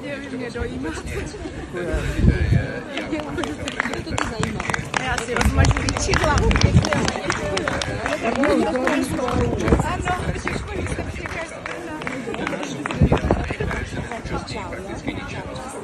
viděl, vy mě dojímáte. Mě to ty zajímá. Já si rozmažu větší hlavu. Ano, všechno, že jsem překážka. Čau, jo?